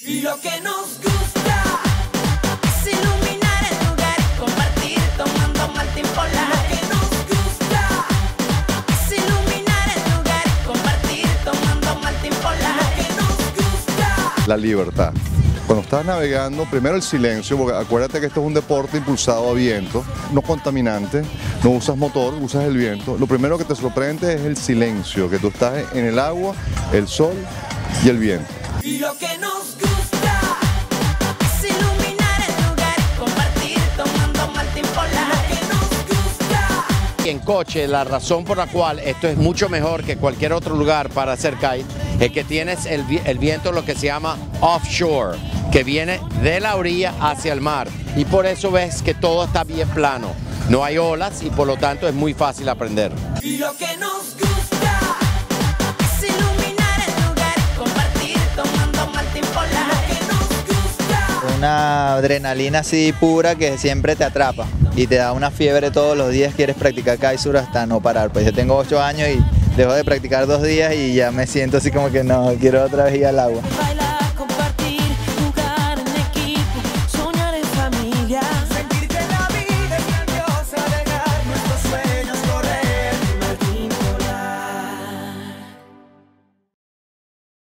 Y lo que nos gusta es iluminar el lugar y compartir tomando Martín Polar. Lo que nos gusta es iluminar el lugar y compartir tomando Martín Polar. Lo que nos gusta. La libertad. Cuando estás navegando, primero el silencio, porque acuérdate que esto es un deporte impulsado a viento, no contaminante, no usas motor, usas el viento. Lo primero que te sorprende es el silencio, que tú estás en el agua, el sol y el viento. Y lo que nos En coche, la razón por la cual esto es mucho mejor que cualquier otro lugar para hacer kite es que tienes el, vi- el viento lo que se llama offshore, que viene de la orilla hacia el mar. Y por eso ves que todo está bien plano. No hay olas y por lo tanto es muy fácil aprender. Lo que Una adrenalina así pura que siempre te atrapa y te da una fiebre todos los días, quieres practicar kitesurf hasta no parar. Pues yo tengo 8 años y dejo de practicar dos días y ya me siento así como que no, quiero otra vez ir al agua.